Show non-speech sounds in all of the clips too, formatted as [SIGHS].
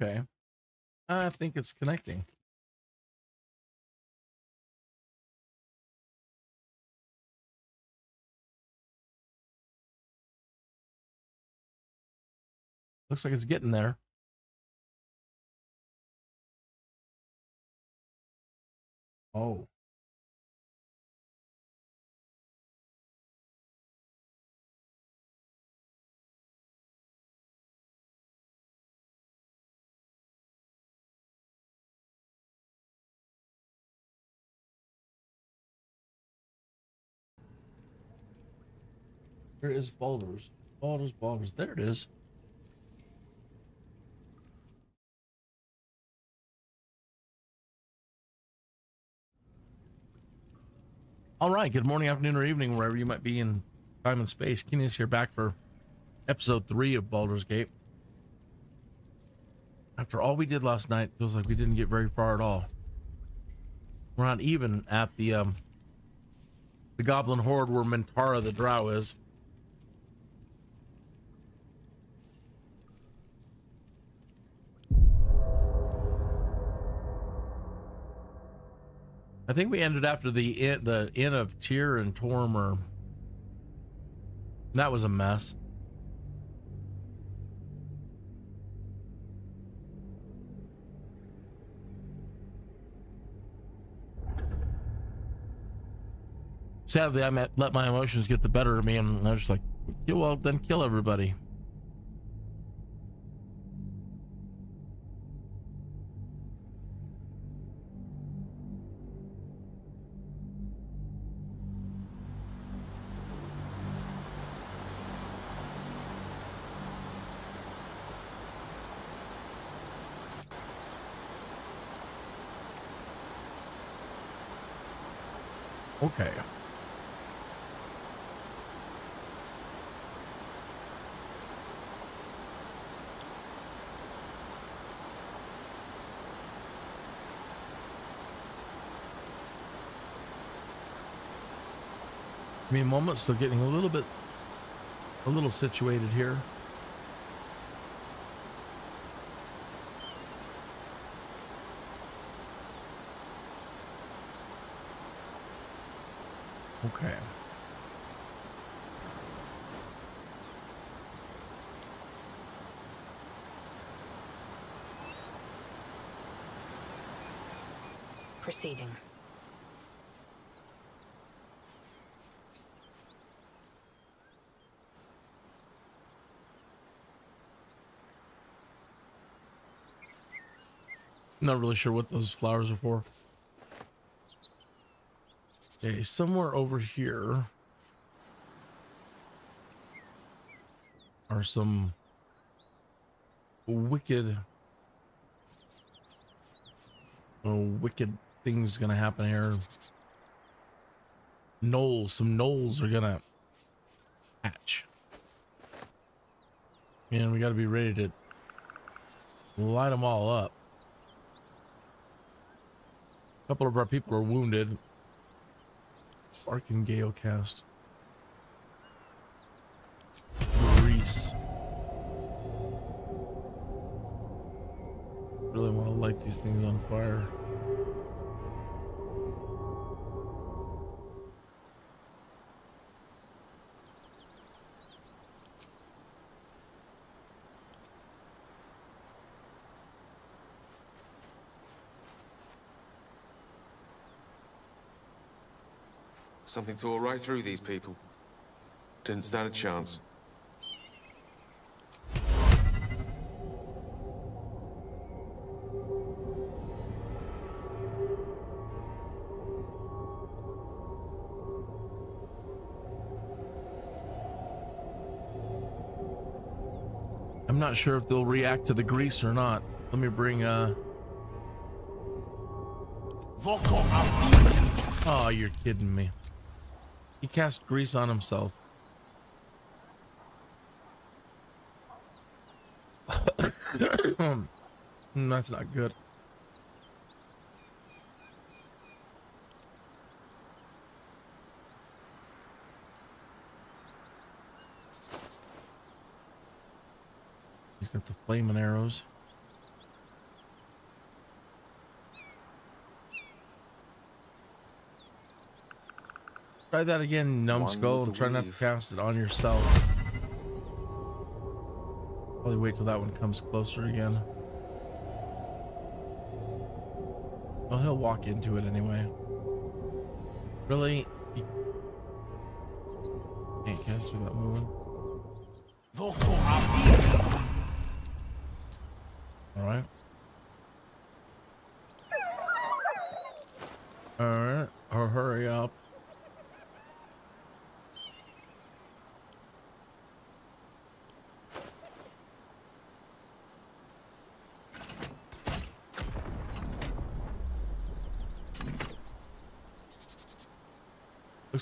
Okay. I think it's connecting. Looks like it's getting there. Oh. Where is Baldur's? Baldur's, Baldur's. There it is. All right. Good morning, afternoon, or evening, wherever you might be in time and space. Kinneas here back for episode three of Baldur's Gate. After all we did last night, feels like we didn't get very far at all. We're not even at the um the goblin horde where Minthara the drow is. I think we ended after the inn, the inn of Tyr and Tormer. That was a mess. Sadly, I let my emotions get the better of me, and I was just like, yeah, well, then kill everybody. Okay. I mean, moment still getting a little bit, a little situated here. Okay. Proceeding. Not really sure what those flowers are for. Okay, somewhere over here are some wicked, oh, wicked things gonna happen here. Gnolls, some gnolls are gonna hatch. And we gotta be ready to light them all up. A couple of our people are wounded. Arcane Gale cast. Really want to light these things on fire. Something tore right through these people. Didn't stand a chance. I'm not sure if they'll react to the grease or not. Let me bring uh Oh, you're kidding me. He cast grease on himself. [COUGHS] That's not good. He's got the flaming arrows. Try that again, numbskull, and try not to cast it on yourself. Probably wait till that one comes closer again. Well, he'll walk into it anyway. Really? You can't cast without moving. Alright. Alright, or hurry up.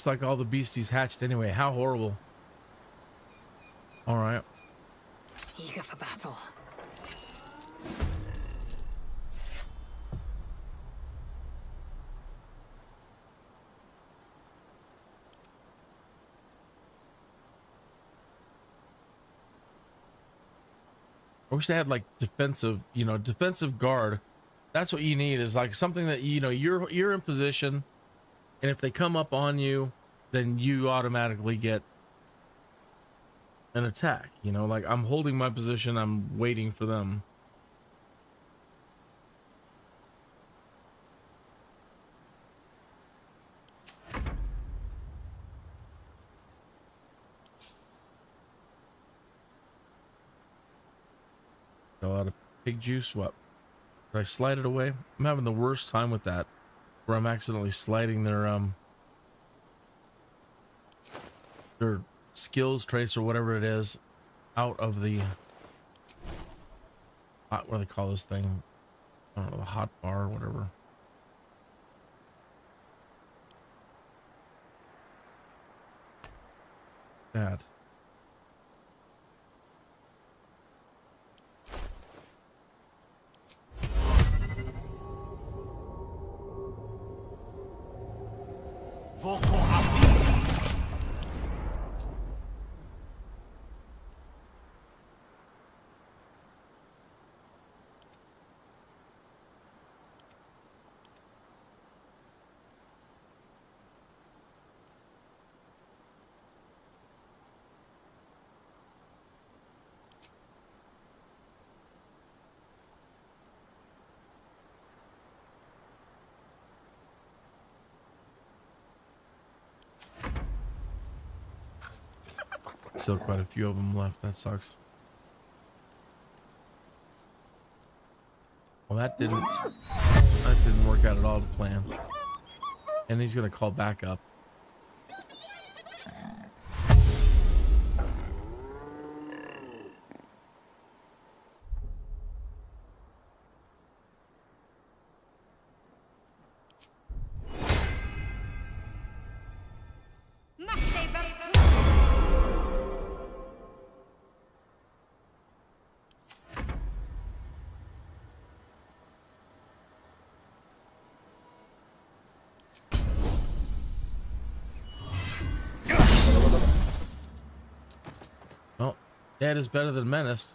Looks like all the beasties hatched anyway. How horrible. Alright. Eager for battle. I wish they had like defensive, you know, defensive guard. That's what you need is like something that you know you're you're in position, and if they come up on you, then you automatically get an attack. You know, like I'm holding my position, I'm waiting for them. A lot of pig juice. What? Did I slide it away? I'm having the worst time with that, where I'm accidentally sliding their um their skills trace or whatever it is out of the hot, what do they call this thing? I don't know, the hot bar or whatever. That. Still quite a few of them left. That sucks. Well, that didn't that didn't work out at all to plan. And he's gonna call back up. Is better than menaced.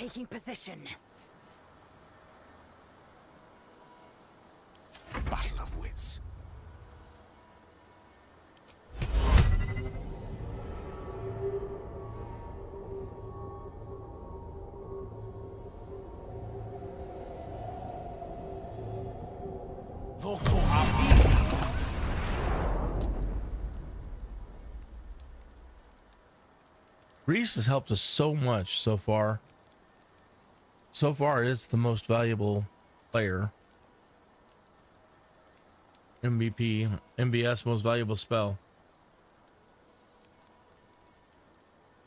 Taking position. Battle of wits. Vocal Reese has helped us so much so far. So far, it's the most valuable player. MVP, MBS, most valuable spell.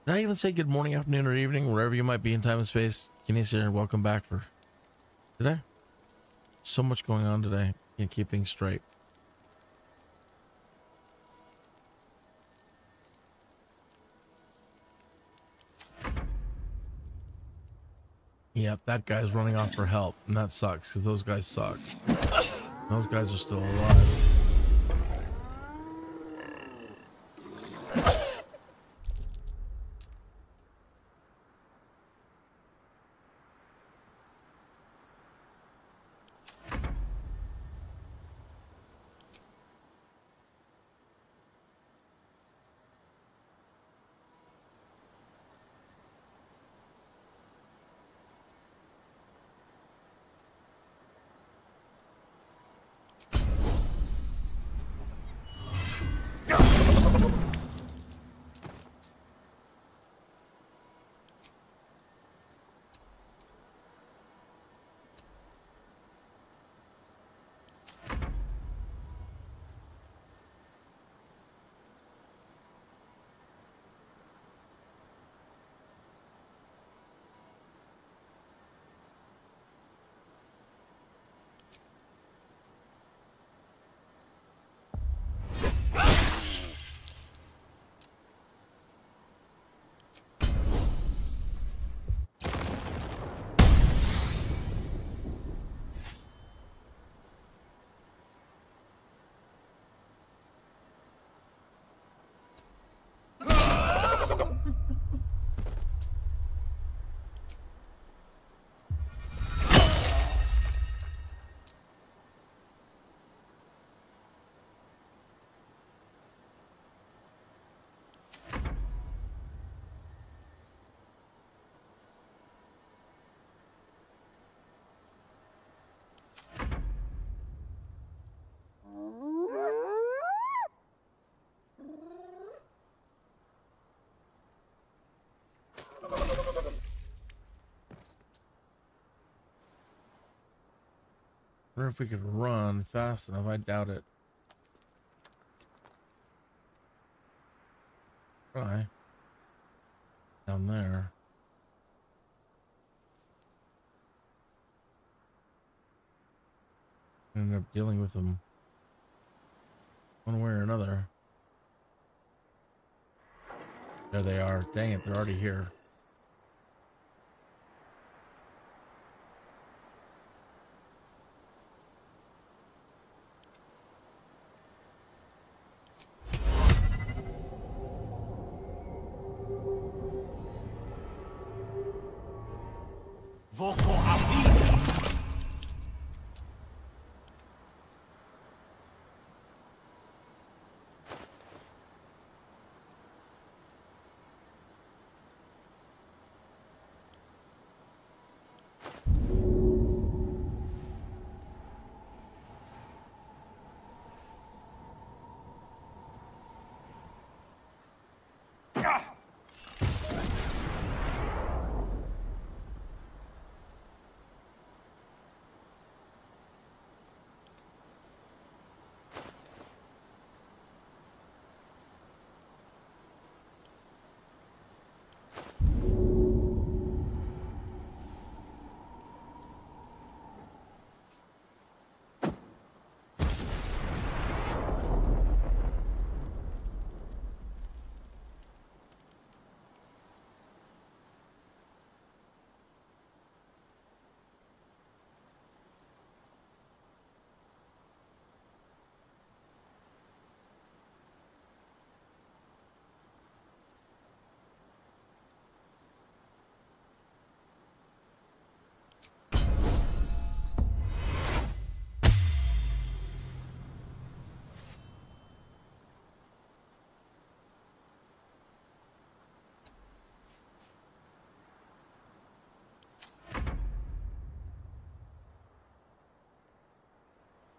Did I even say good morning, afternoon, or evening, wherever you might be in time and space? Kinesia, welcome back for. today. So much going on today. Can't keep things straight. Yep, that guy's running off for help, and that sucks because those guys suck. Those guys are still alive. Wonder if we could run fast enough. I doubt it. Try. Down there. End up dealing with them one way or another. There they are. Dang it, they're already here.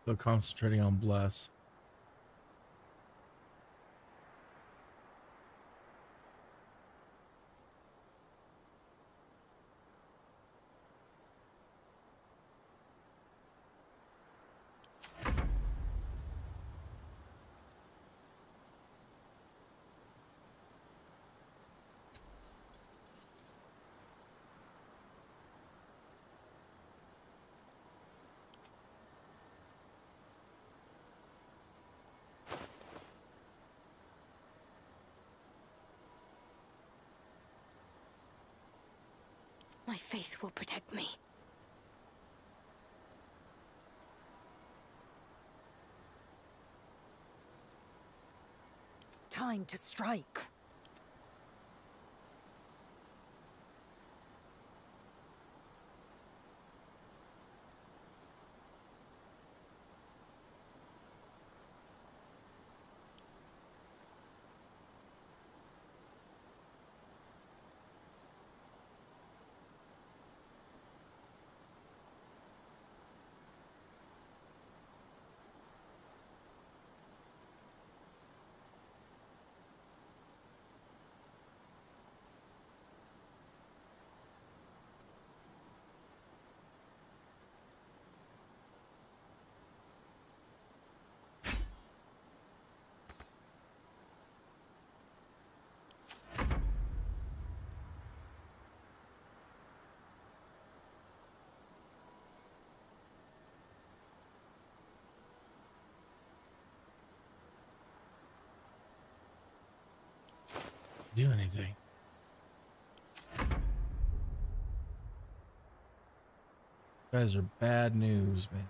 Still concentrating on bless. Time to strike. Do anything. You guys are bad news, man.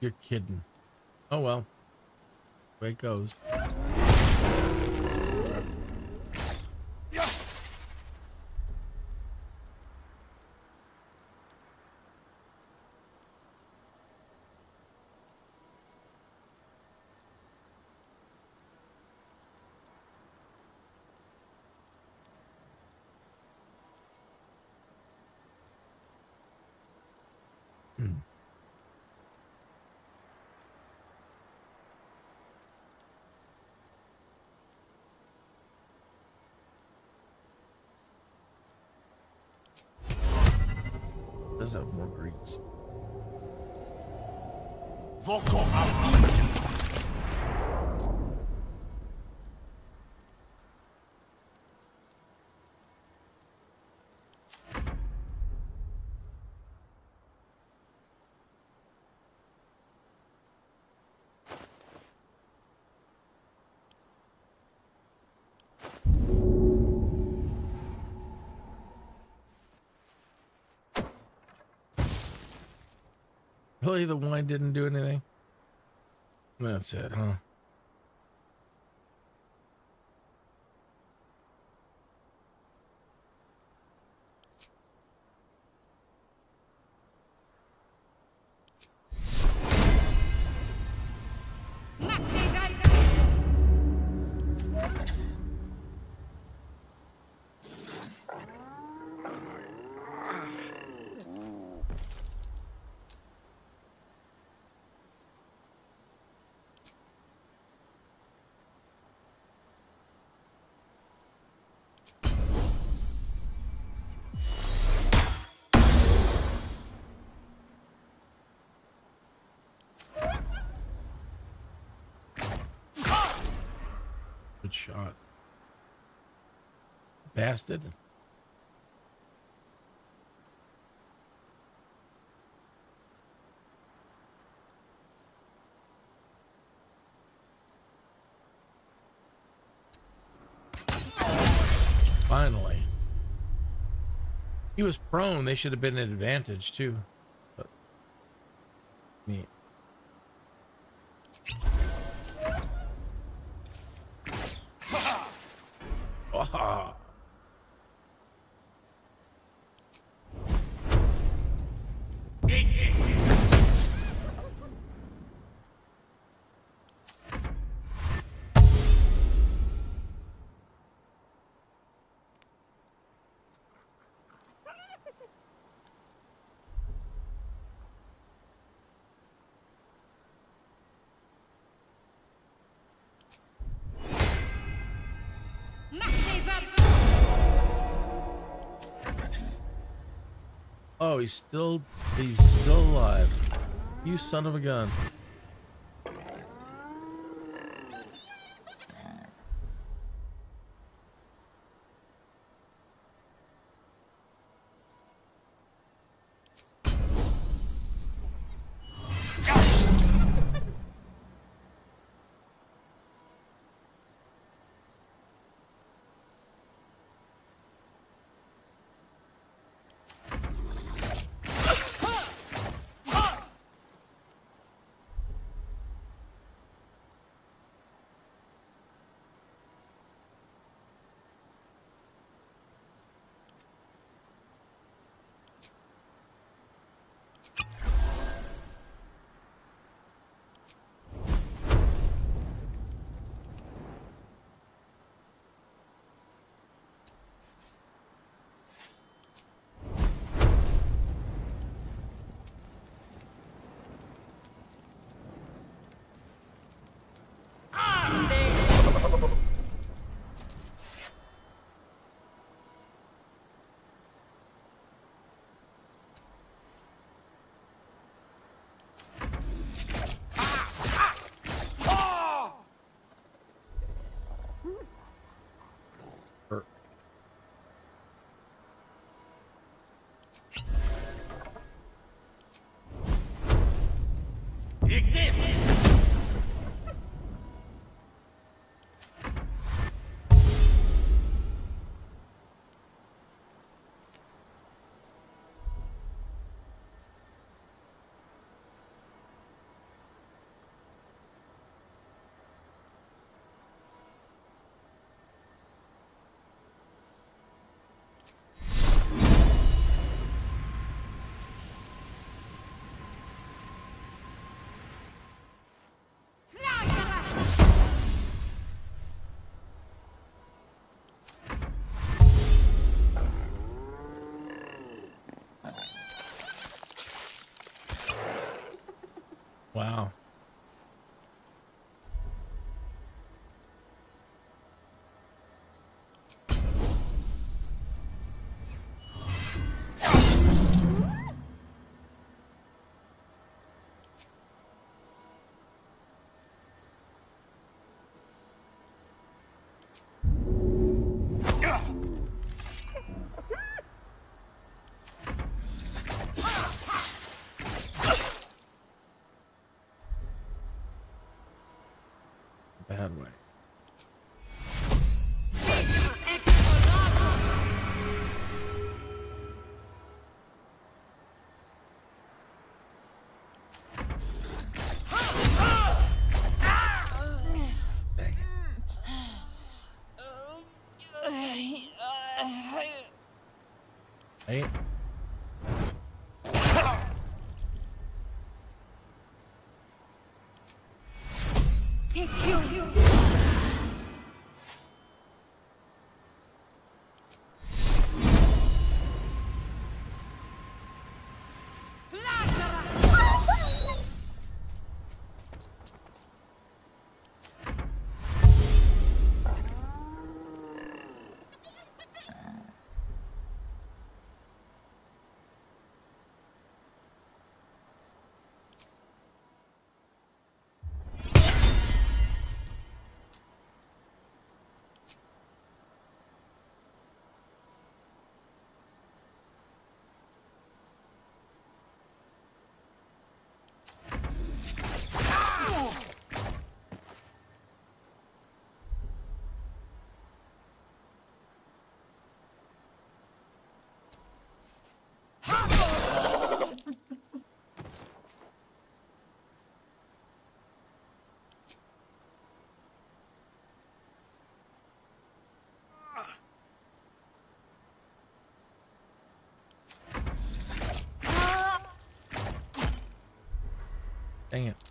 You're kidding. Oh well. Way it goes. Does have more grease. Voco Really, the wine didn't do anything. That's it, huh? shot. Bastard. Finally. He was prone. They should have been an advantage, too. He's still he's still alive. You son of a gun. Eat this! Wow. 哎 Dang it.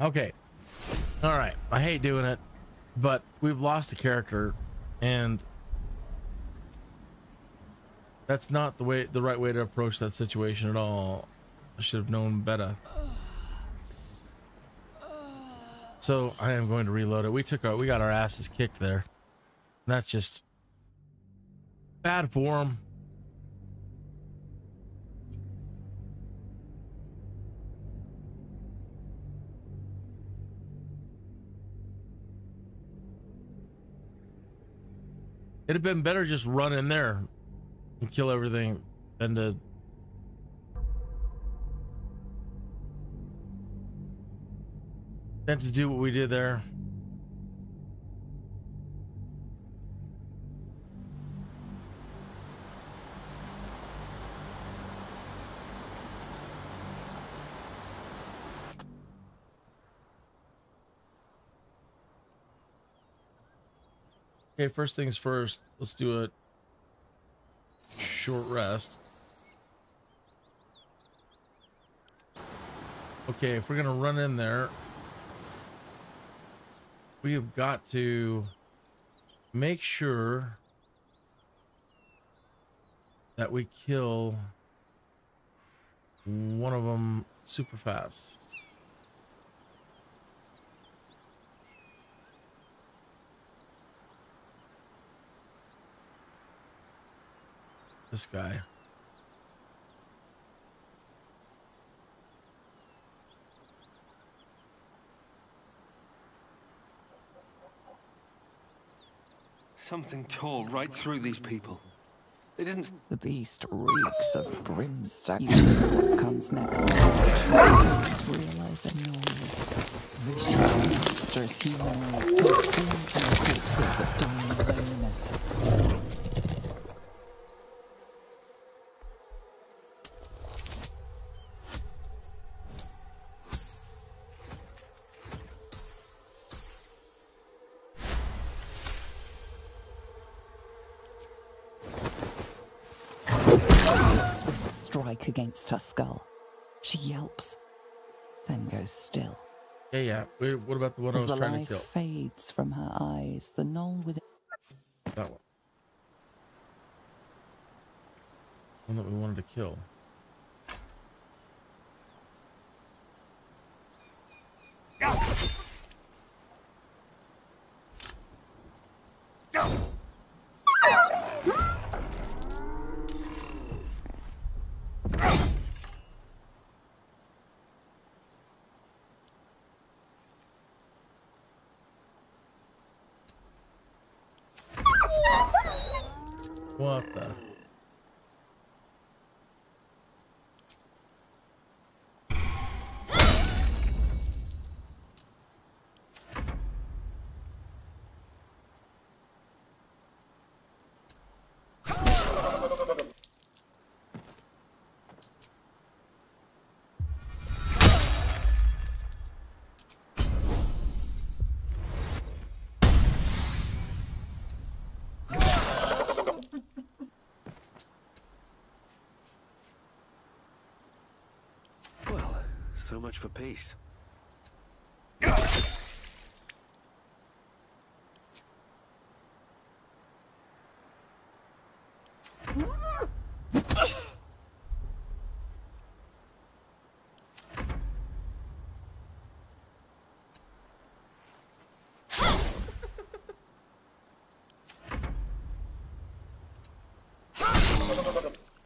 Okay. All right. I hate doing it, but we've lost a character and that's not the way the right way to approach that situation at all. I should have known better. So I am going to reload it. We took our we got our asses kicked there. That's just bad form. It'd have been better just run in there and kill everything than to than to do what we did there. Okay, first things first, let's do a short rest. Okay, if we're gonna run in there, we have got to make sure that we kill one of them super fast. This guy. Something tore right through these people. They didn't. The beast reeks of brimstone. You know what comes next. Realize enormous, vicious, monstrous humanoids consumed from the corpses of dying against her skull. She yelps, then goes still. Yeah, yeah. Wait, what about the one I was trying to kill? life kill? fades from her eyes, the gnoll within That one. One that we wanted to kill. So much for peace.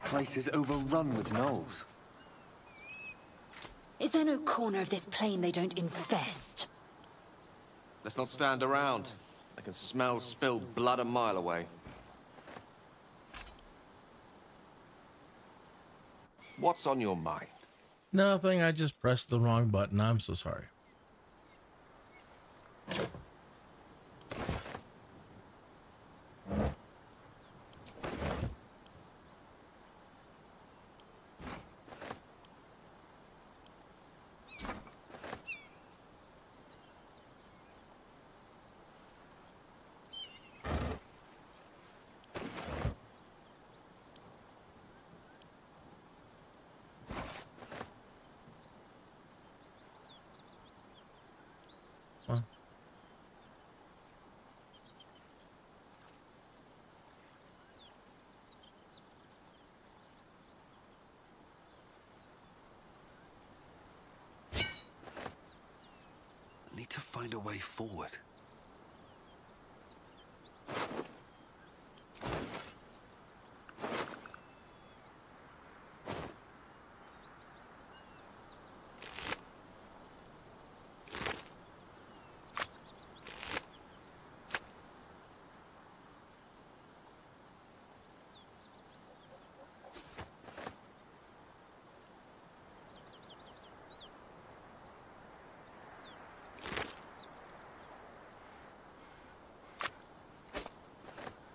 Place is overrun with gnolls. Is there no corner of this plane they don't infest? Let's not stand around. I can smell spilled blood a mile away. What's on your mind? Nothing. I just pressed the wrong button. I'm so sorry. Huh. Need to find a way forward.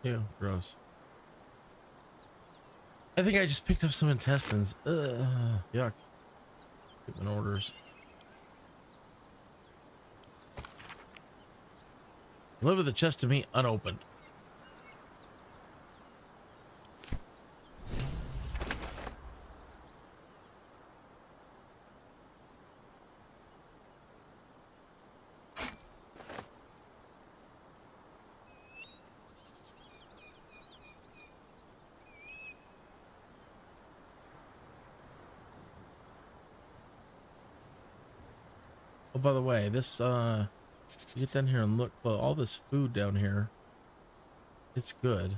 Ew, gross. I think I just picked up some intestines. Ugh, yuck. Treatment orders. Deliver the chest to me unopened. This, uh, get down here and look, well, all this food down here, it's good.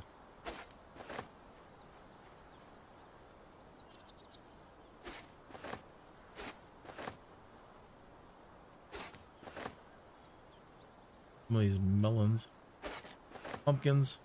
Some of these melons, pumpkins.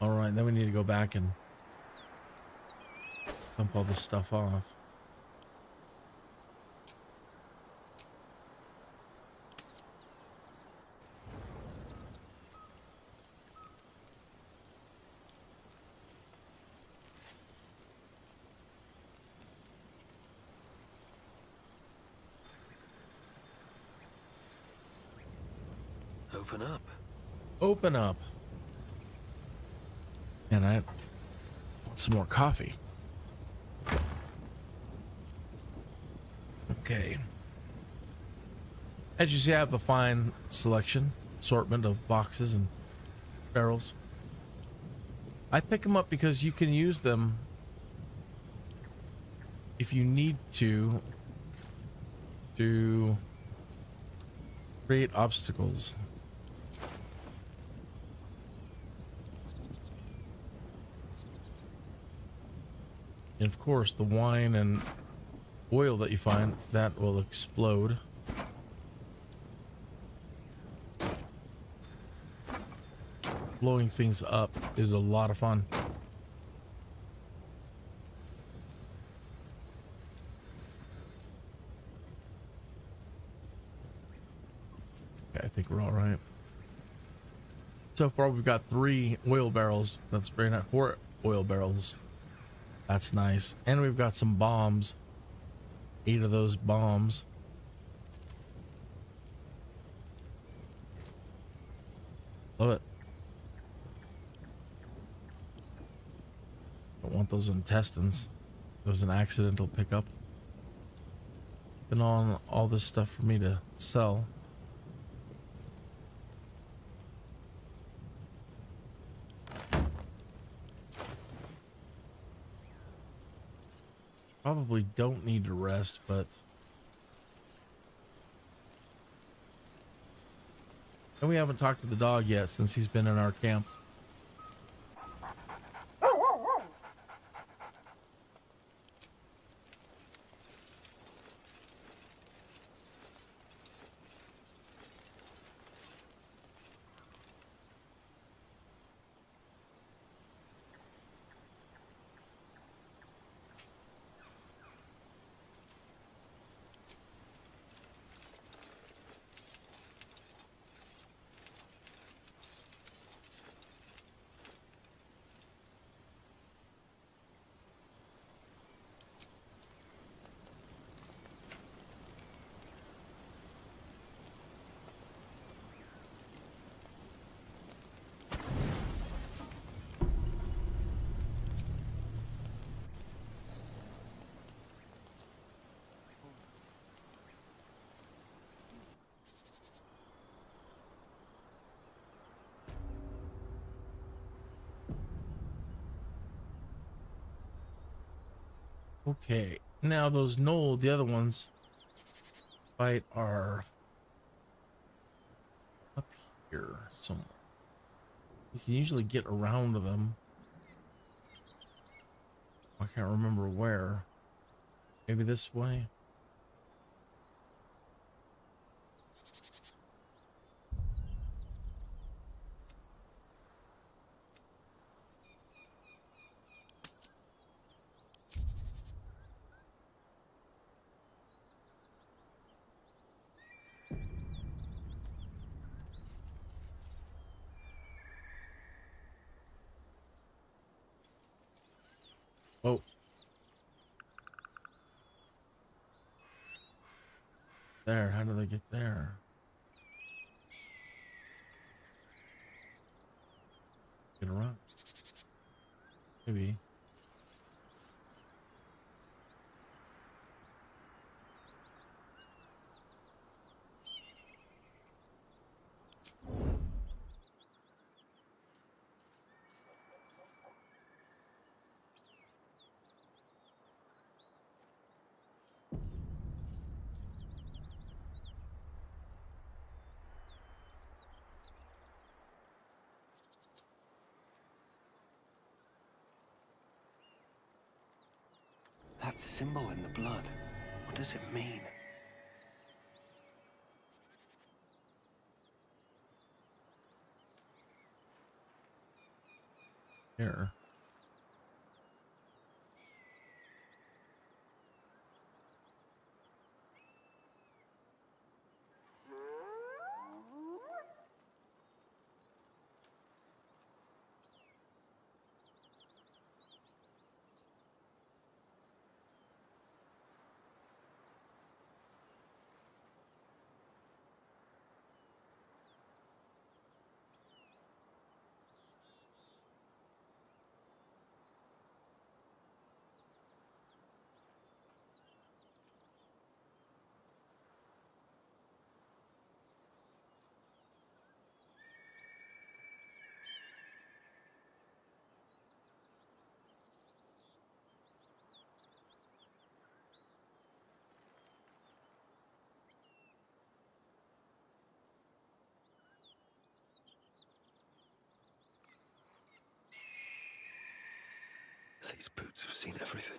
All right, then we need to go back and Dump all this stuff off. Open up. Open up. And want some more coffee. Okay. As you see, I have a fine selection, assortment of boxes and barrels. I pick them up because you can use them if you need to to create obstacles. And of course, the wine and oil that you find, that will explode. Blowing things up is a lot of fun. Okay, I think we're all right. So far, we've got three oil barrels. That's very nice. Four oil barrels. That's nice. And we've got some bombs. Eight of those bombs. Love it. Don't want those intestines. It was an accidental pickup. Been on all this stuff for me to sell. Probably don't need to rest, but... And we haven't talked to the dog yet since he's been in our camp. Okay, now those Gnoll, the other ones, fight are up here somewhere. You can usually get around them. I can't remember where. Maybe this way. Oh. There, how do they get there? Get around. Maybe. That symbol in the blood. What does it mean? Here. These boots have seen everything.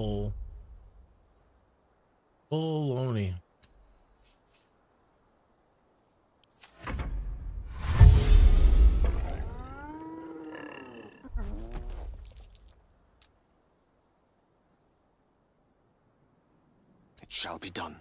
Oh. Baloney. It shall be done.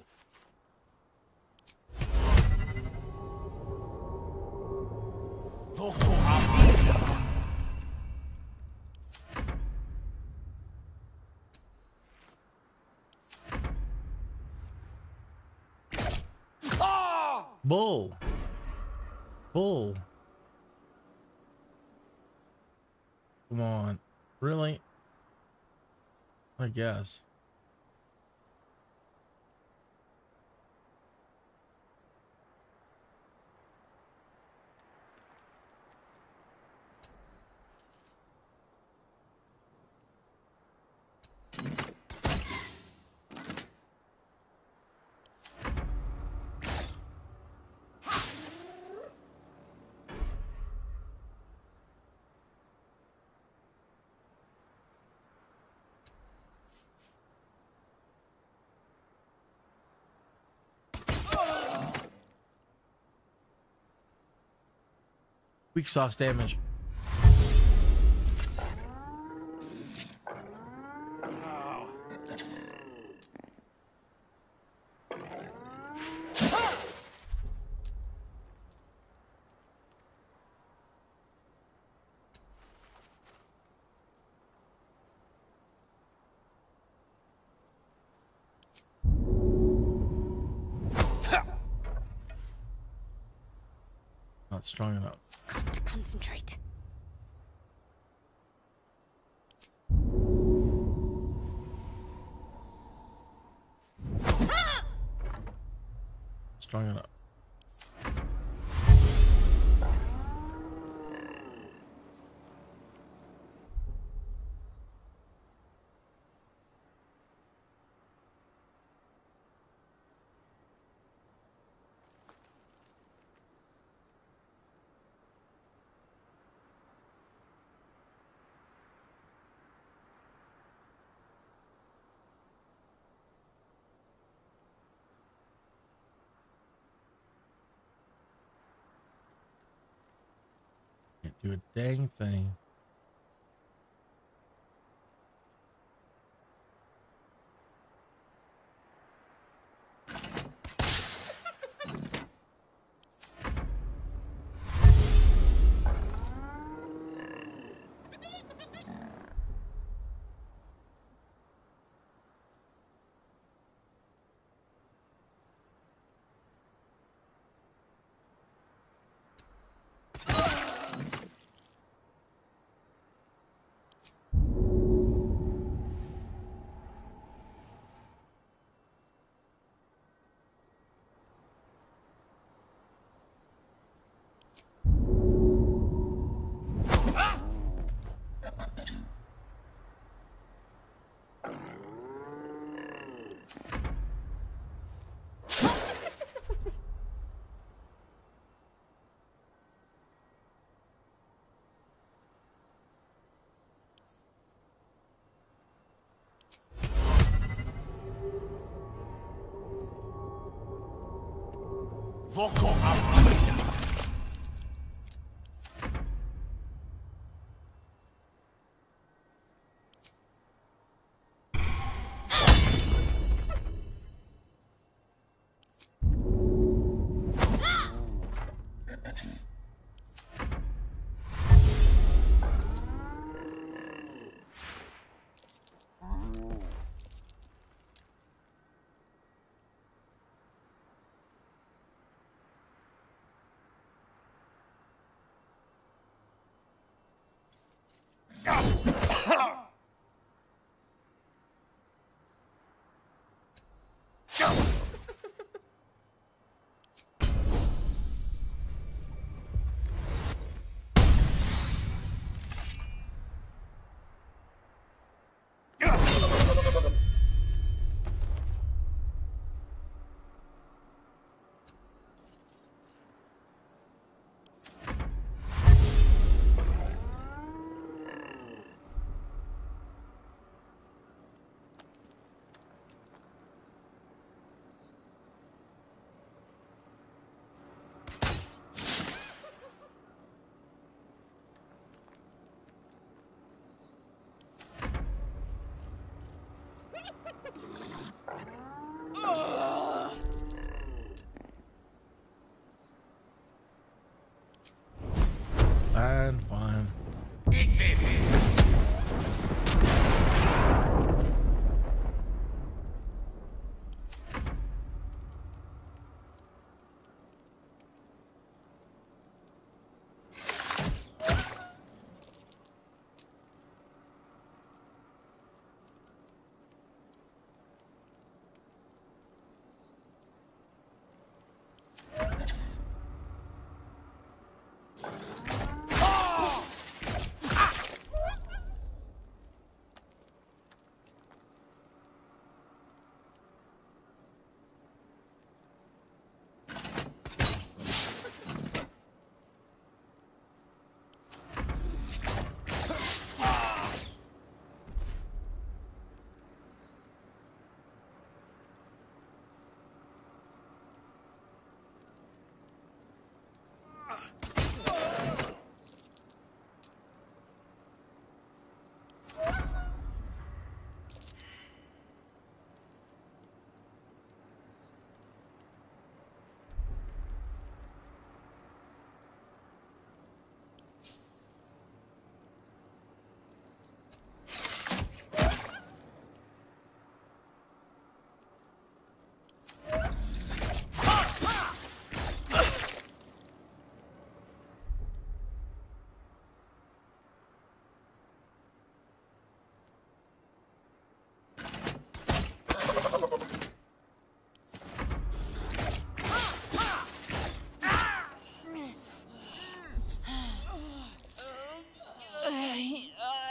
Bull. Bull. Come on. Really? I guess. Weak sauce damage. Not strong enough. Concentrate. Strong enough. Can't do a dang thing. Voco Ardilla. Eat this.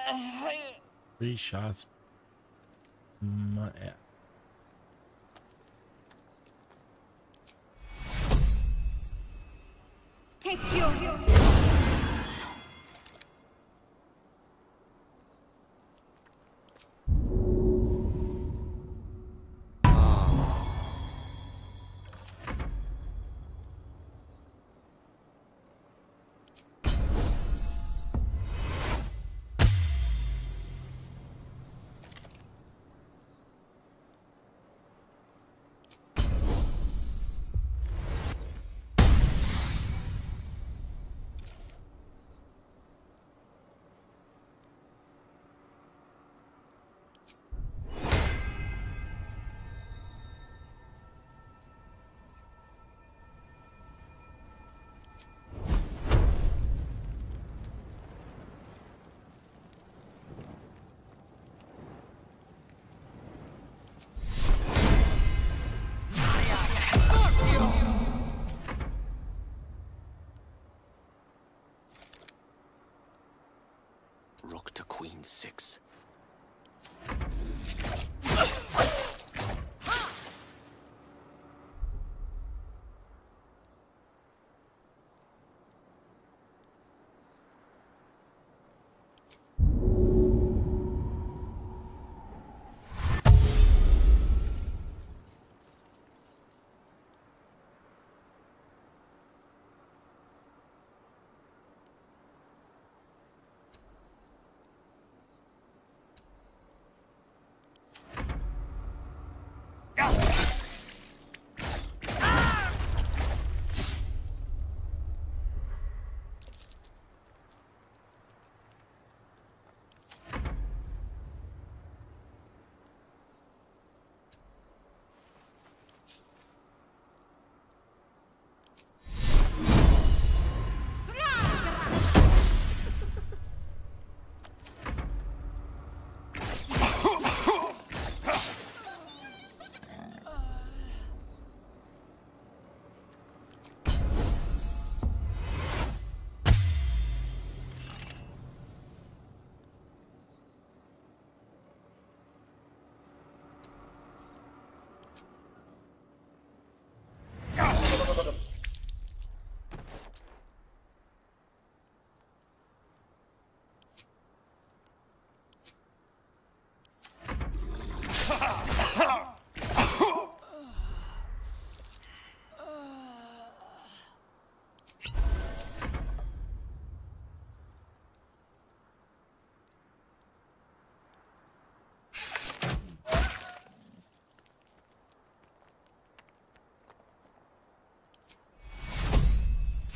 [SIGHS] Three shots. My, yeah. Queen six.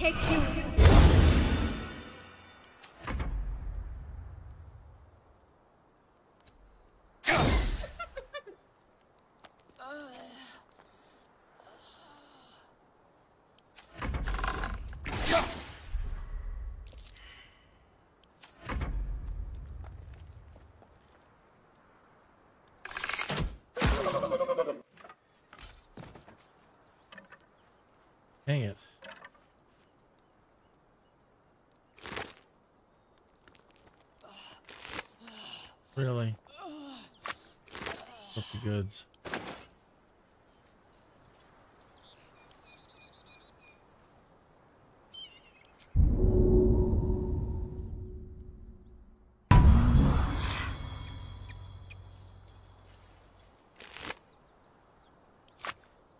Take you. Dang it. Really? Up the goods.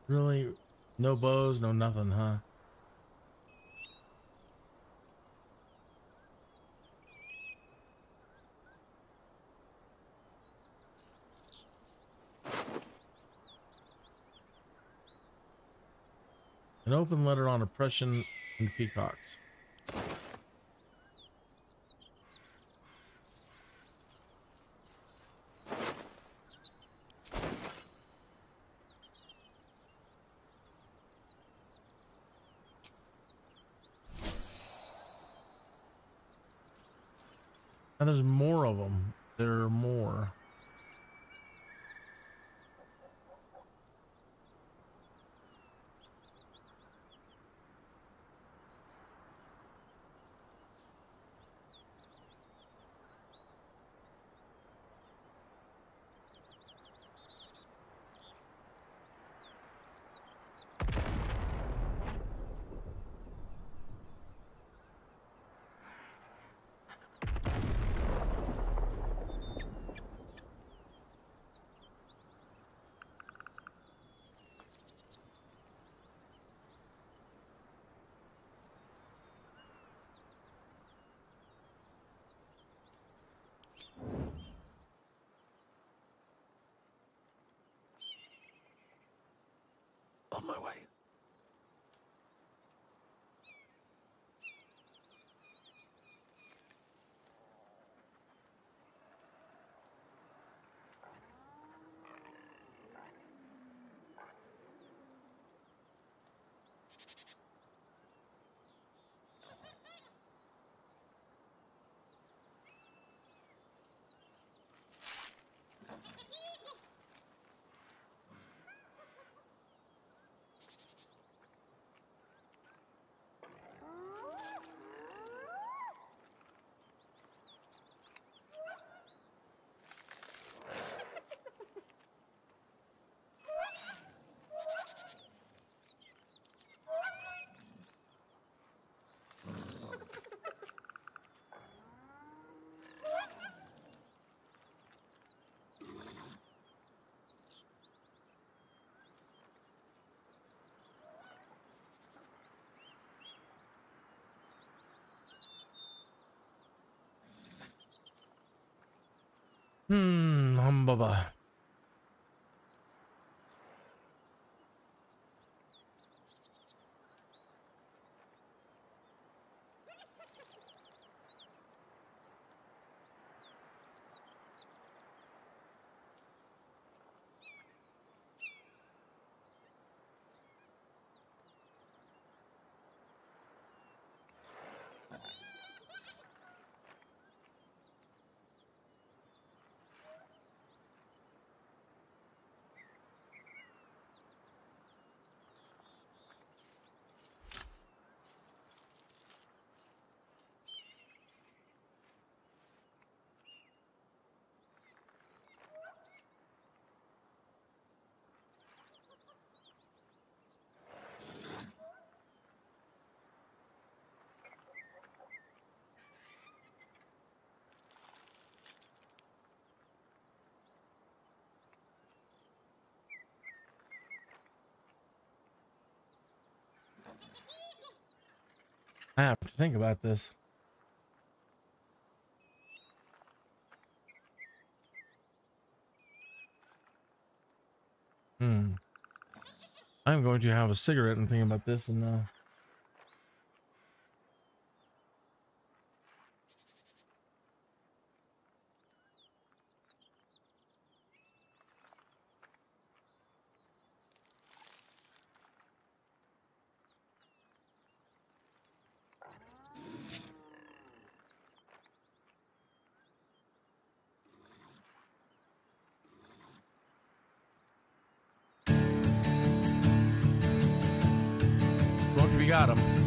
Really? No bows, no nothing, huh? An open letter on oppression and peacocks. And there's more of them. There are more. My way. Hmm, humbaba. I have to think about this. Hmm. I'm going to have a cigarette and think about this and uh got him.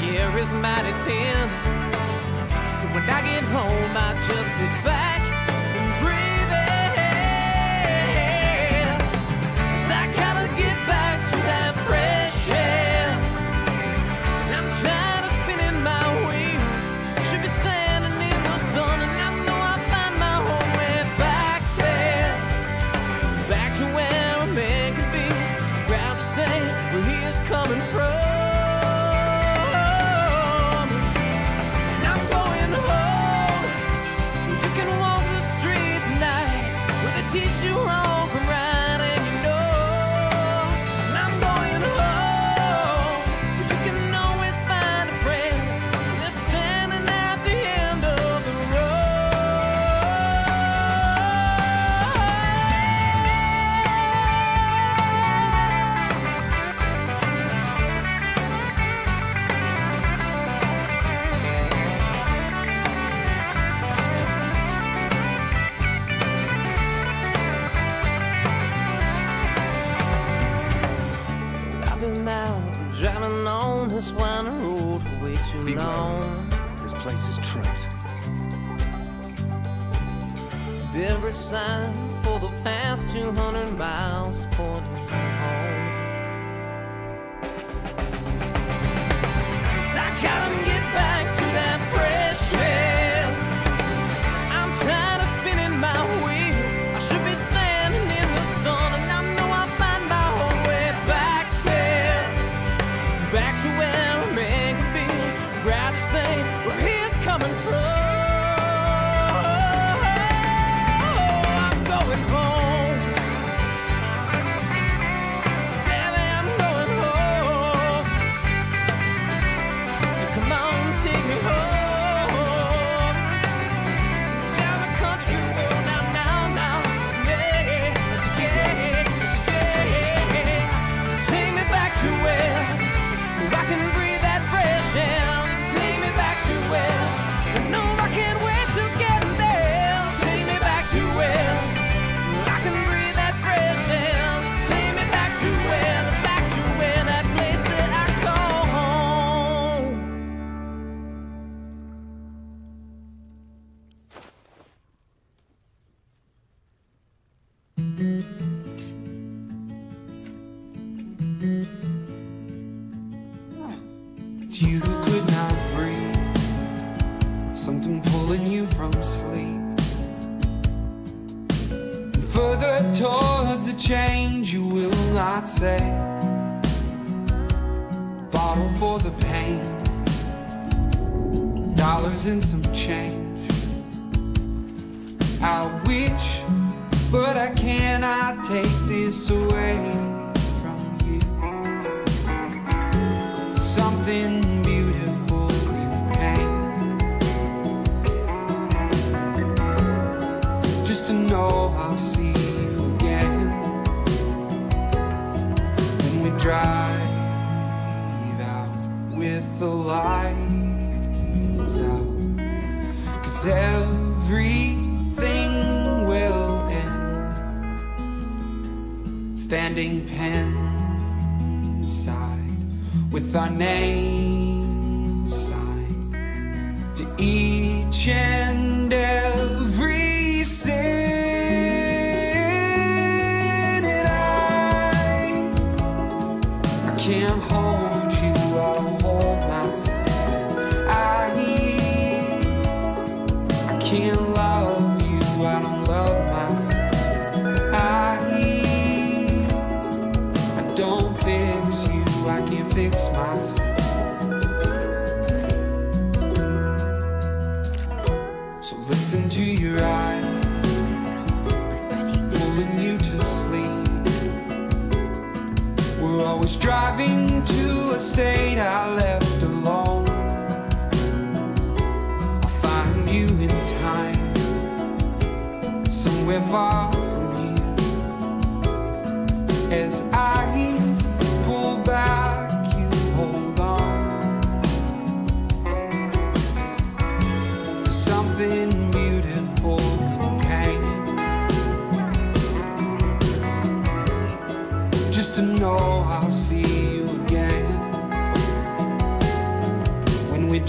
the air is mighty thin. So when I get home, I just sit back. 山。can't hold. state I left.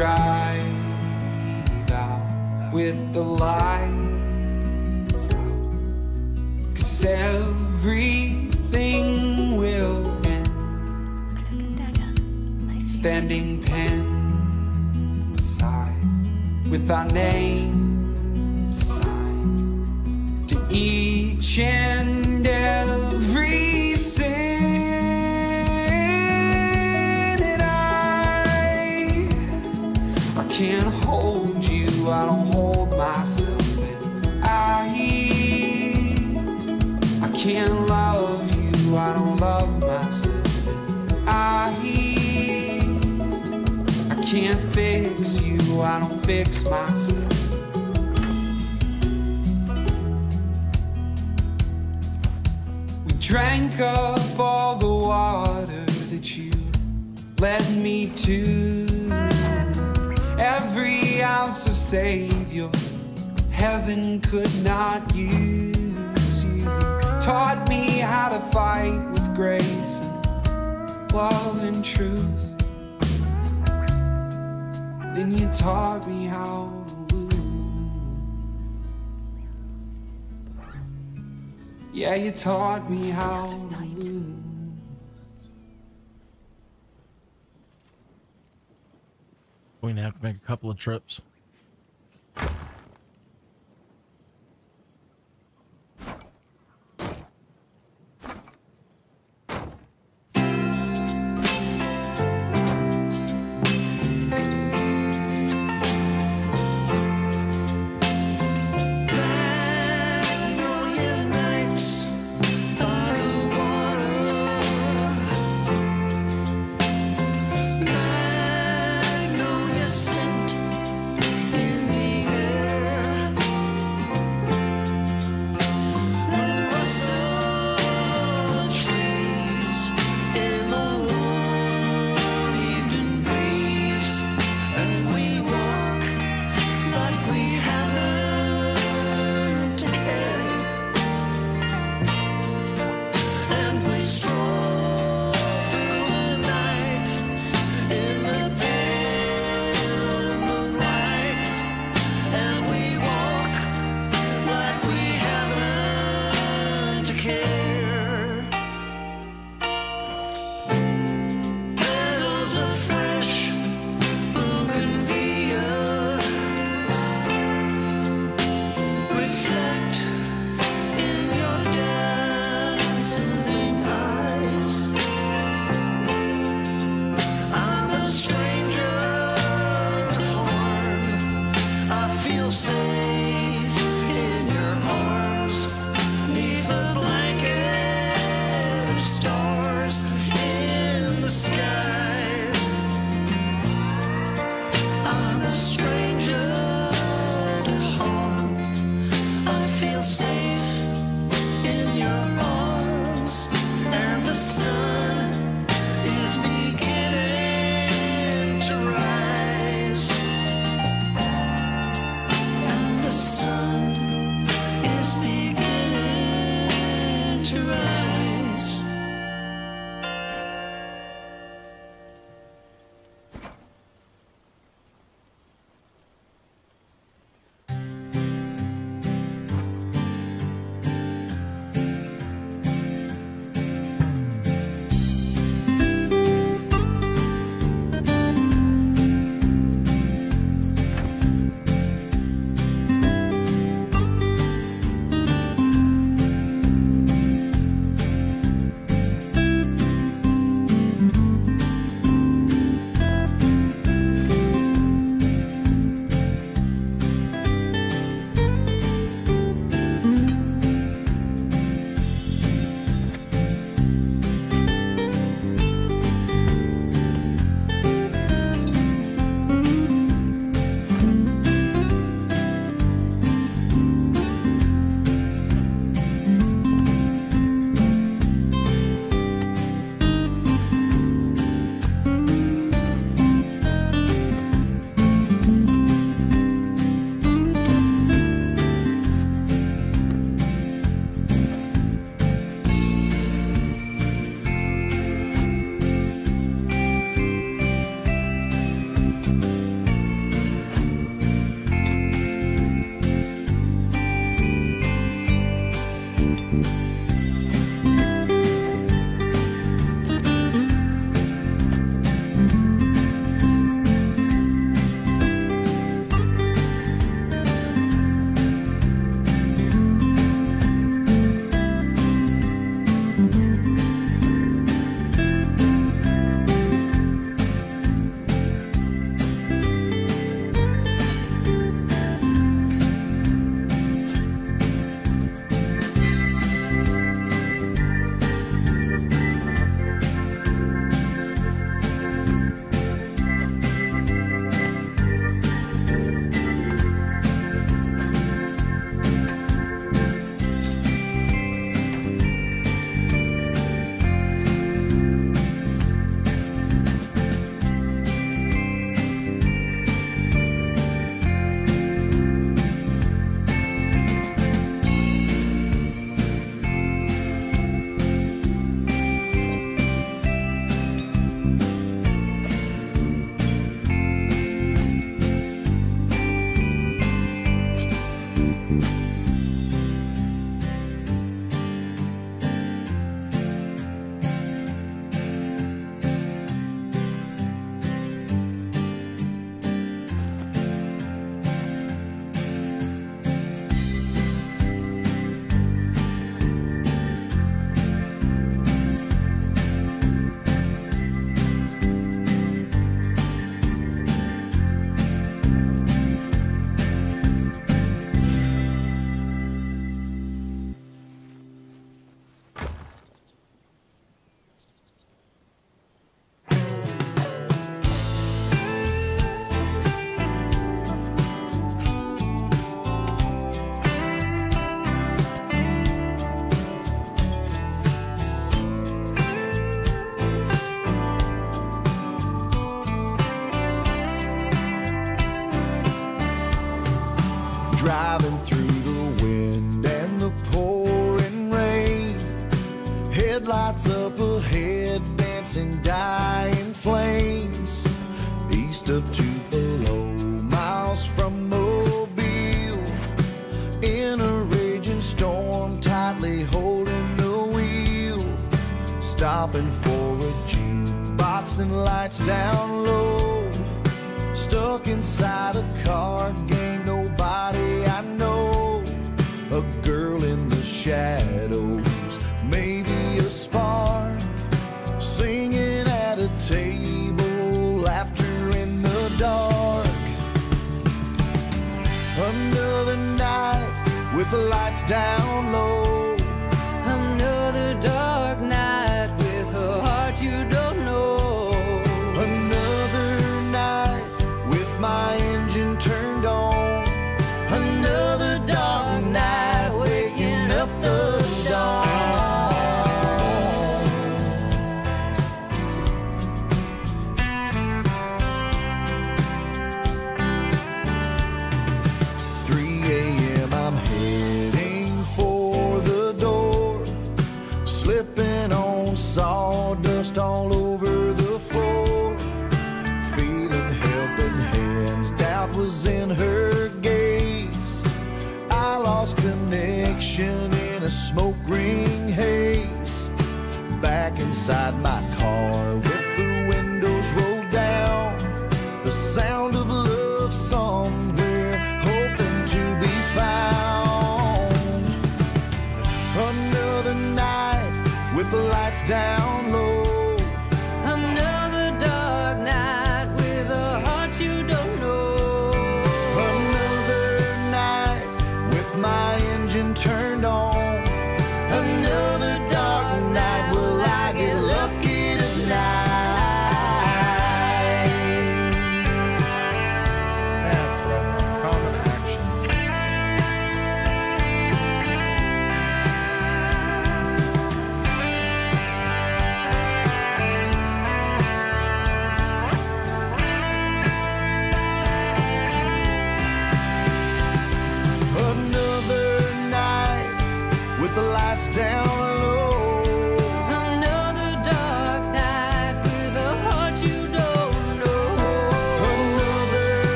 drive out with the lights out. Cause everything will end. Standing pen side with our names signed to each end. can't hold you, I don't hold myself. I, I can't love you, I don't love myself. I, I can't fix you, I don't fix myself. We drank up all the water that you led me to house of Savior, heaven could not use you. Taught me how to fight with grace and love and truth. Then you taught me how. Yeah, you taught me how. We're gonna have to make a couple of trips.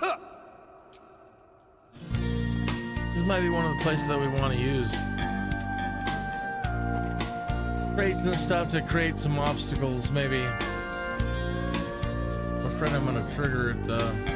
[LAUGHS] This might be one of the places that we want to use. Crates and stuff to create some obstacles, maybe. I'm afraid I'm gonna trigger it. Uh,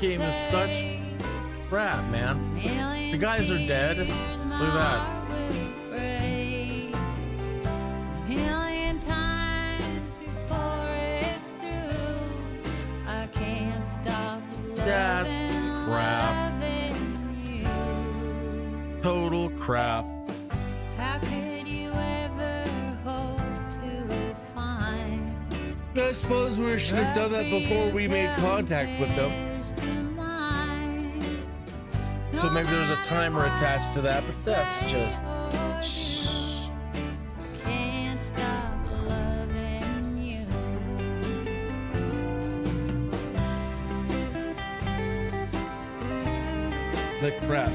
game is such crap, man. The guys are dead. Look at that. my heart will break. Million times before it's through, I can't stop That's crap. Total crap. How could you ever hope to find I suppose we should have done that before we made contact with them. So maybe there's a timer attached to that, but that's just. Can't stop loving you. Lick crap.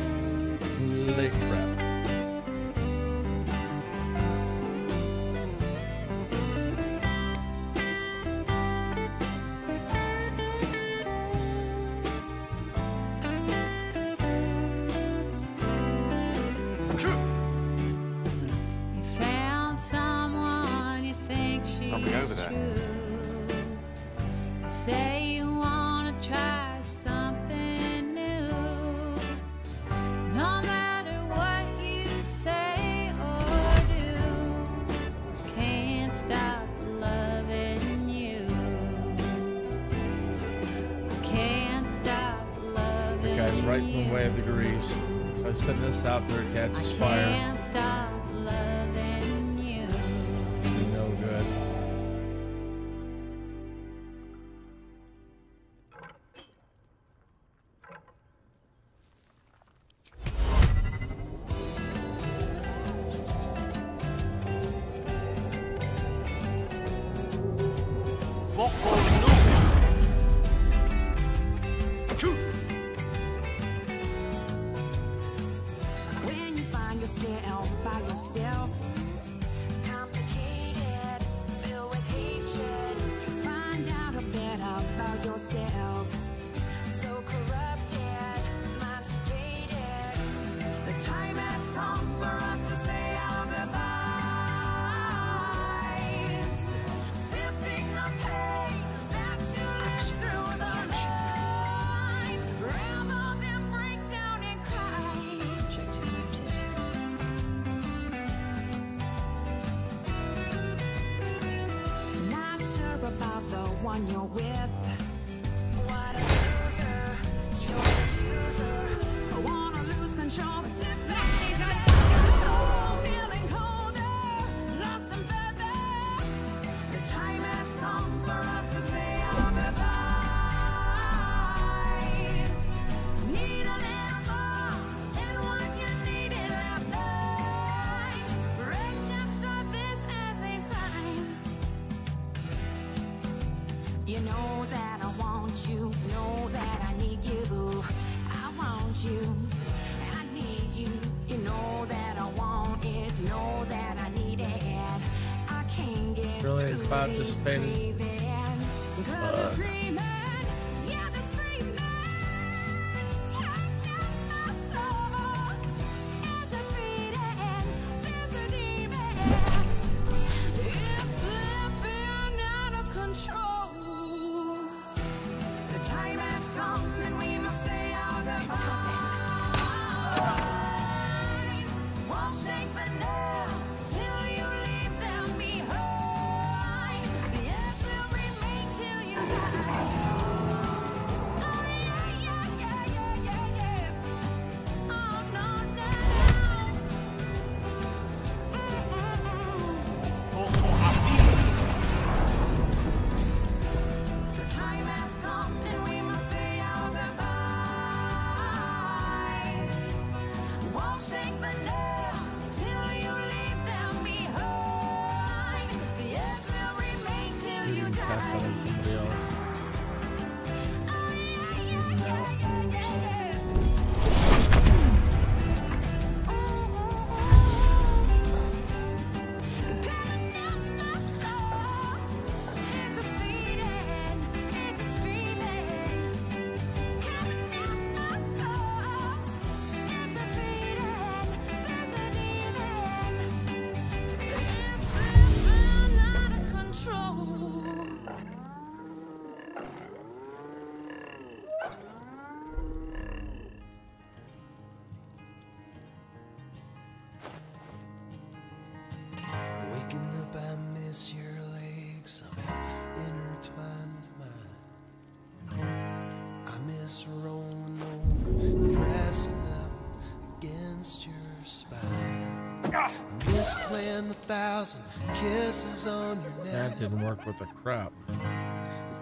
kisses on your neck. That didn't work with the crap.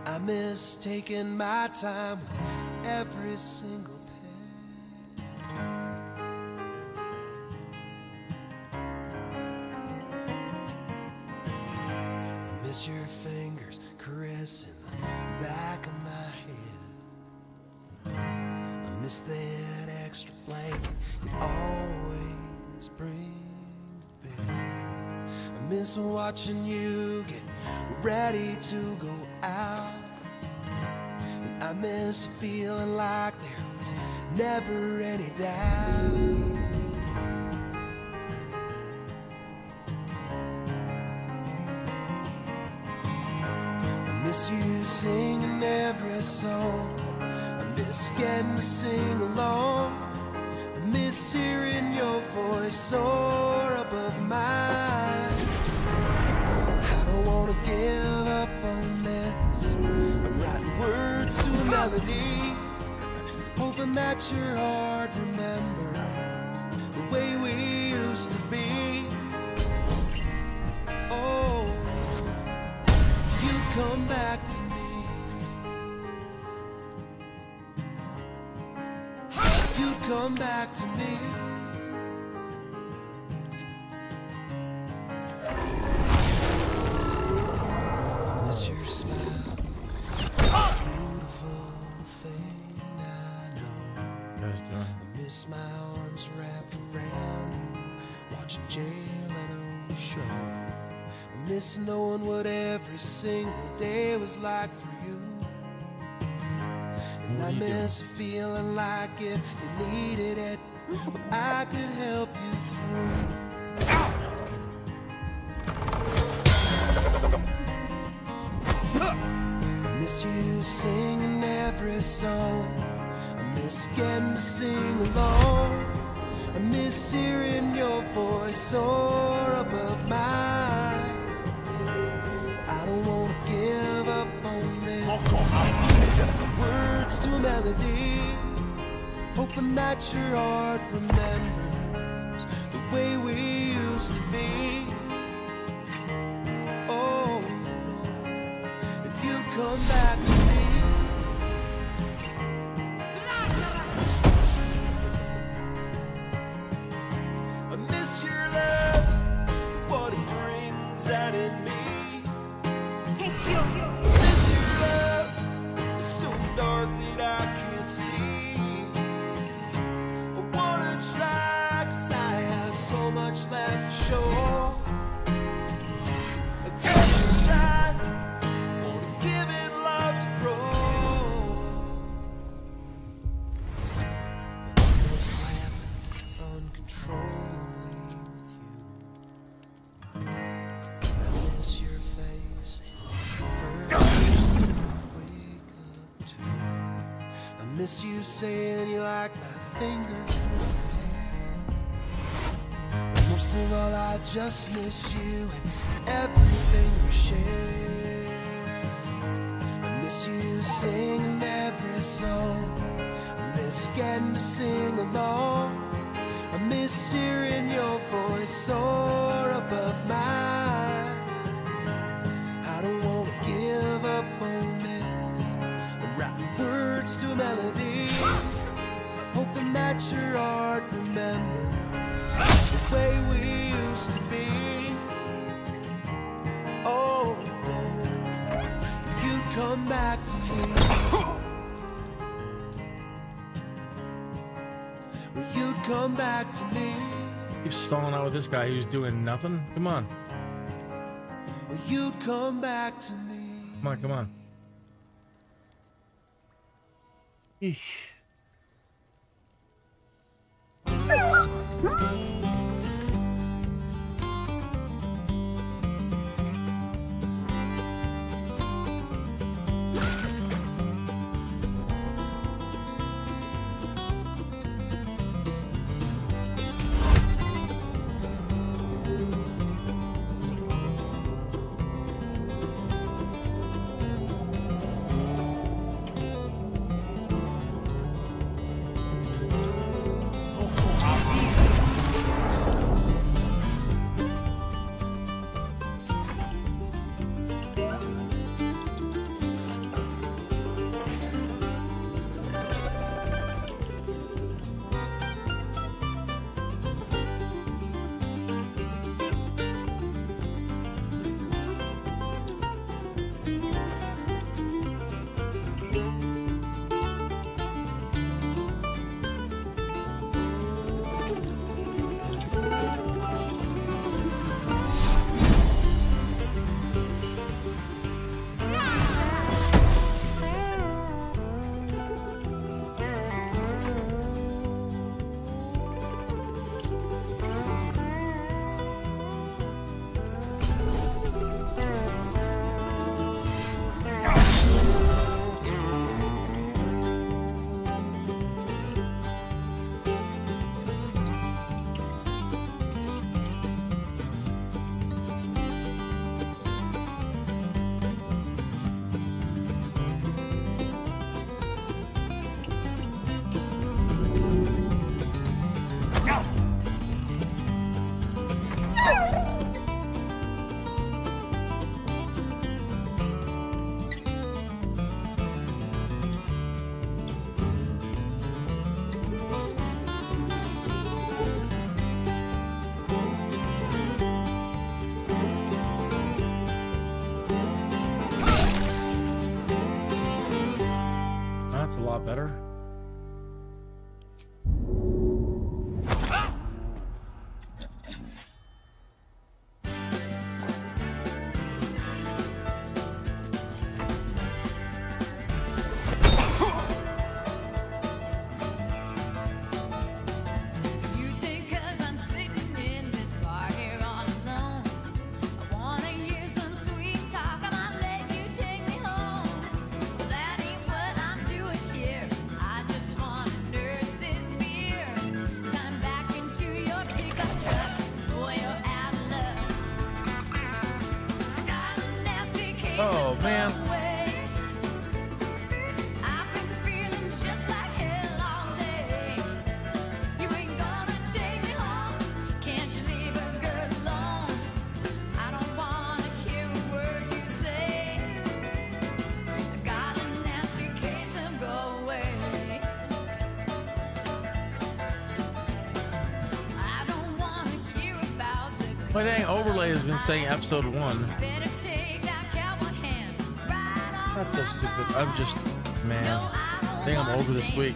I miss taking my time every single this feeling like there was never any doubt. I miss you singing every song. I miss getting to sing along. I miss hearing your voice soar above mine. I don't wanna give words to a melody, hoping that your heart remembers the way we used to be. Oh, you come back to me. You come back to me. Like for you. And I miss feeling like if you needed it, I could help you through. I miss you singing every song. I miss getting to sing along. I miss hearing your voice soar above melody, hoping that your heart remembers the way we used to be. Oh, if you come back saying you like my fingers most of all, I just miss you and everything we share. Come back to me. Keep stalling out with this guy who's doing nothing. Come on. You'd come back to me. Come on, come on. Boy, dang, Overlay has been saying episode one. That's so stupid. I'm just, man, I think I'm over this week.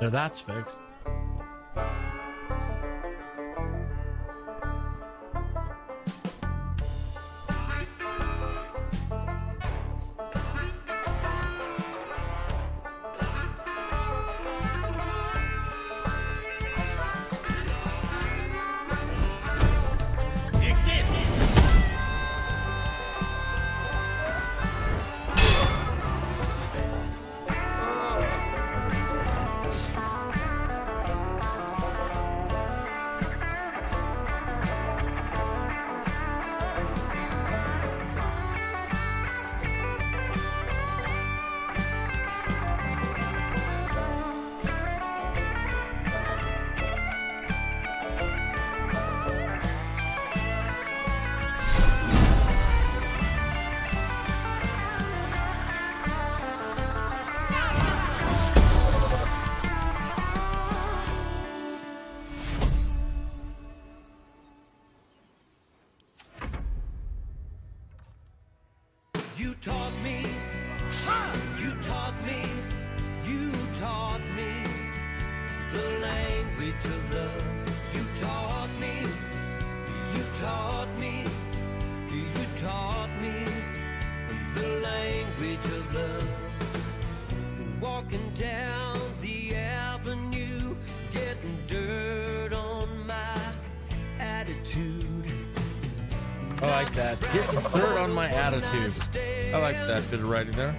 Now that's fixed. Writing there.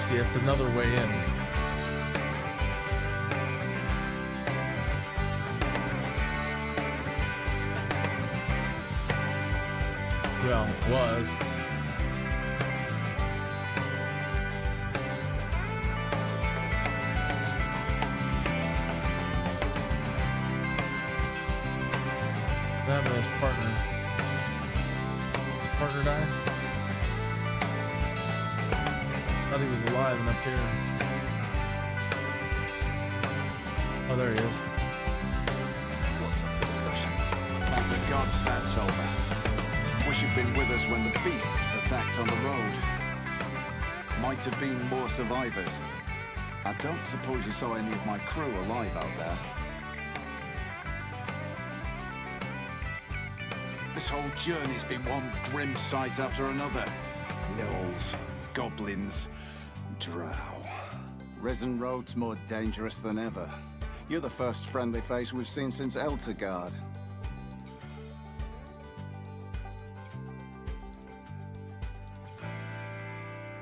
See. It's another way in. Have been more survivors. I don't suppose you saw any of my crew alive out there. This whole journey's been one grim sight after another. Gnolls, goblins, drow. Risen Road's more dangerous than ever. You're the first friendly face we've seen since Elturgard.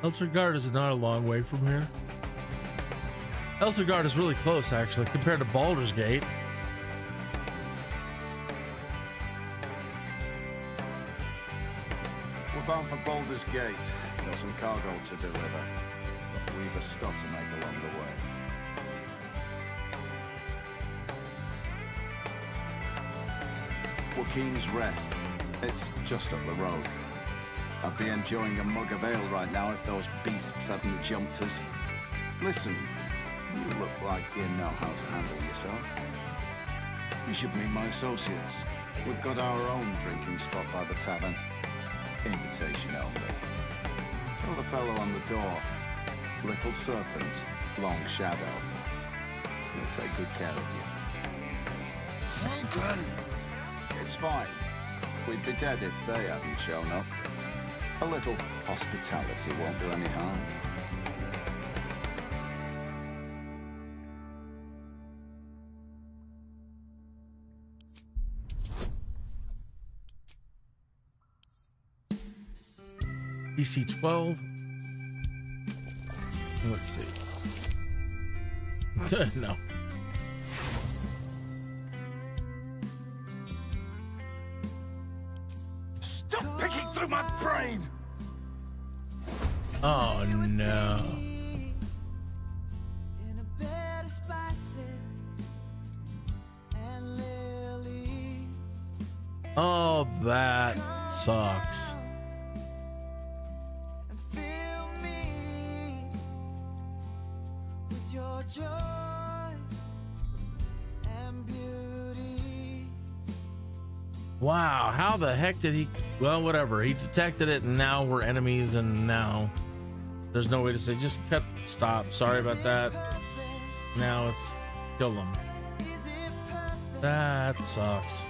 Elturgard is not a long way from here. Elturgard is really close, actually, compared to Baldur's Gate. We're bound for Baldur's Gate. Got some cargo to deliver. We've a stop to make along the way. Waukeen's Rest. It's just up the road. I'd be enjoying a mug of ale right now if those beasts hadn't jumped us. Listen, you look like you know how to handle yourself. You should meet my associates. We've got our own drinking spot by the tavern. Invitation only. Tell the fellow on the door. Little serpent, long shadow. He'll take good care of you. Lucan! It's fine. We'd be dead if they hadn't shown up. A little hospitality won't do any harm. DC 12. Let's see. [LAUGHS] no. Did he? Well, whatever. He detected it, and now we're enemies, and now there's no way to say just cut, stop. Sorry about that. Now it's kill them. That sucks.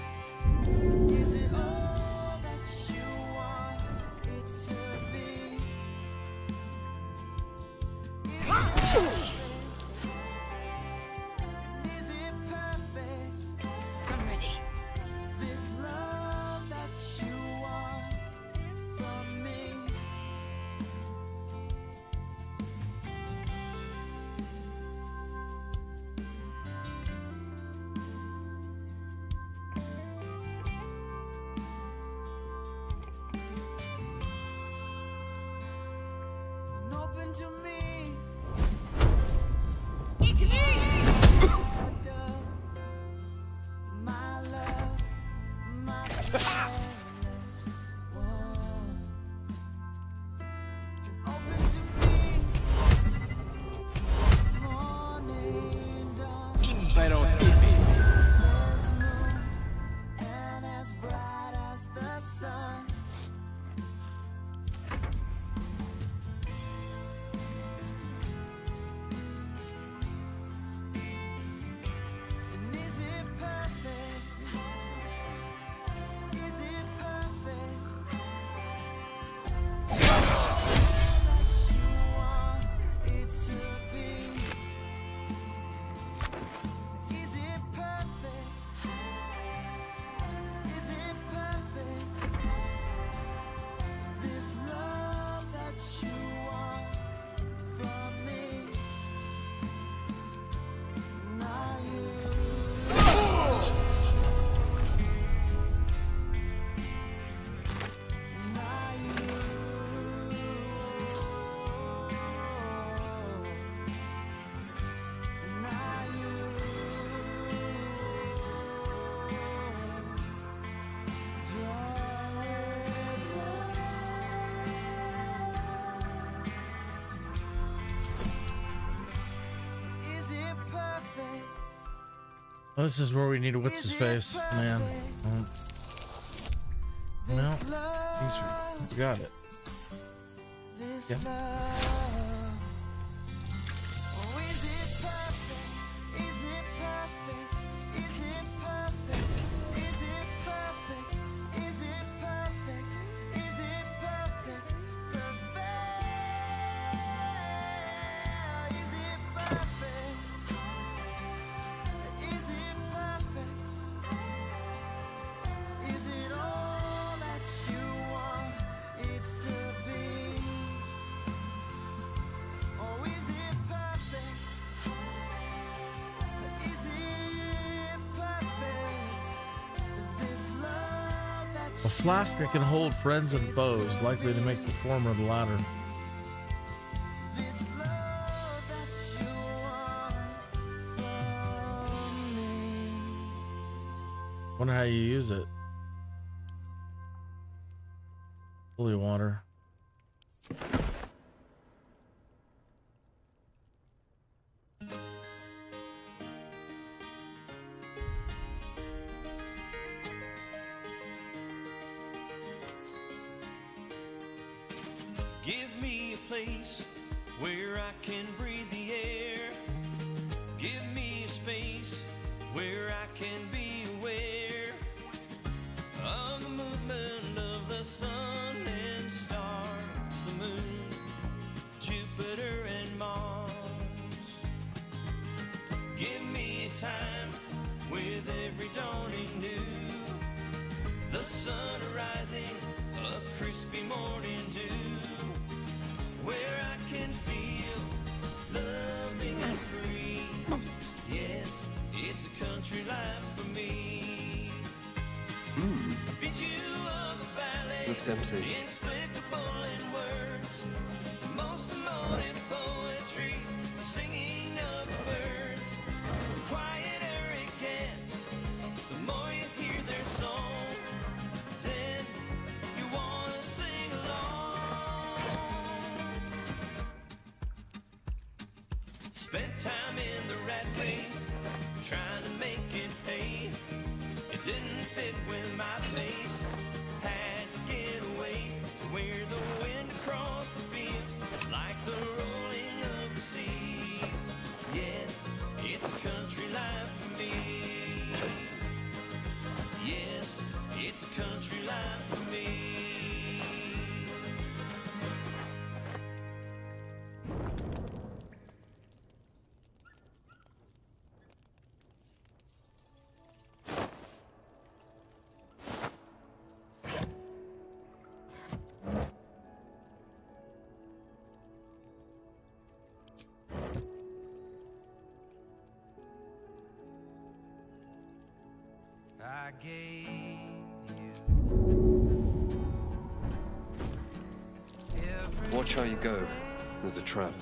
this is where we need what's his face, man. Um, no, he's got it. Yeah. A flask that can hold friends and foes, likely to make the former the latter. Wonder how you use it. Holy water. shall you go? There's a trap.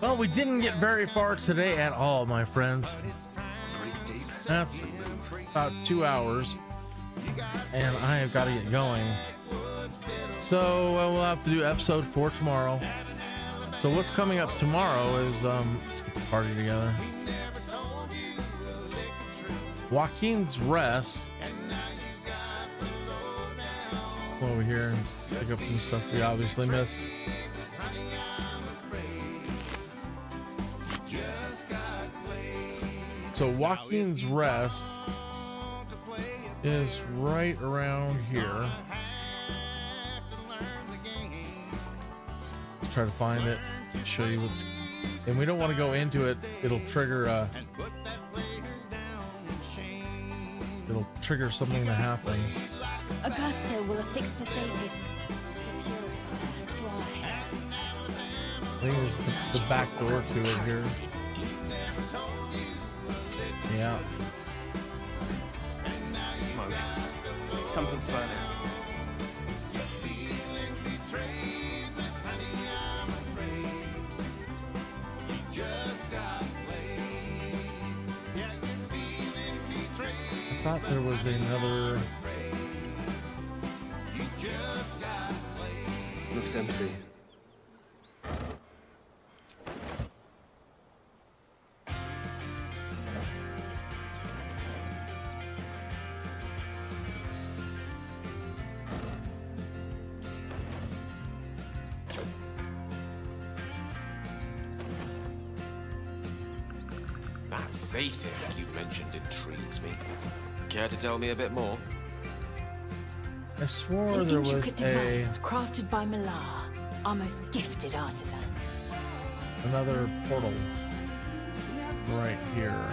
Well, we didn't get very far today at all, my friends. That's about two hours, and I have got to get going. So uh, we'll have to do episode four tomorrow. So what's coming up tomorrow is um, let's get the party together. Waukeen's Rest. Come over here and pick up some stuff we obviously missed. So Waukeen's Rest is right around here. Let's try to find it, show you what's. And we don't want to go into it. It'll trigger. Uh, it'll trigger something to happen. Augusto will affix the Thetis, the to our heads. I think is the, the back door to it here. Yeah. Smoke. Something's burning. I thought there was another. Looks empty. To tell me a bit more? I swore An there was intricate a device crafted by Malar, our most gifted artisans. another portal right here.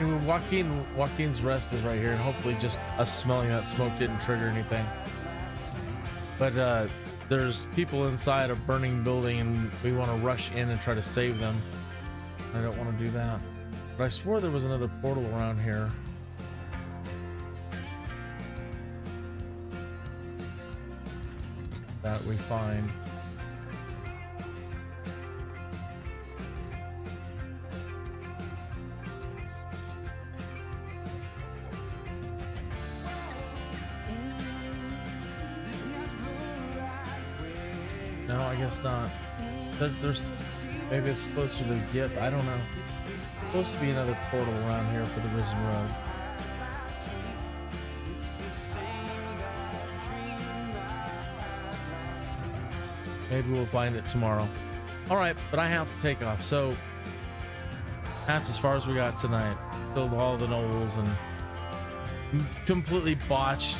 Anyway, Waukeen Waukeen's rest is right here, and hopefully just us smelling that smoke didn't trigger anything. But uh, there's people inside a burning building, and we want to rush in and try to save them. I don't want to do that. But I swore there was another portal around here. That we find. I guess not. There, there's maybe it's closer to the gift. I don't know. supposed to be another portal around here for the Risen Road. Maybe we'll find it tomorrow. All right, but I have to take off. So that's as far as we got tonight. Filled all the gnolls and completely botched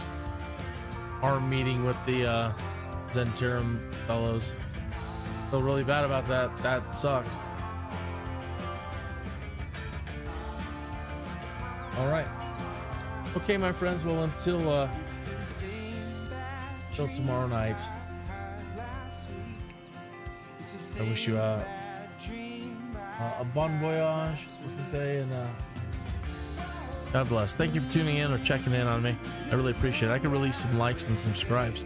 our meeting with the uh, Zhentarim fellows. Feel really bad about that. That sucks. All right. Okay, my friends. Well, until uh, until tomorrow night. I wish you uh, uh, a bon voyage, as to say, and uh, God bless. Thank you for tuning in or checking in on me. I really appreciate it. I could release some likes and subscribes.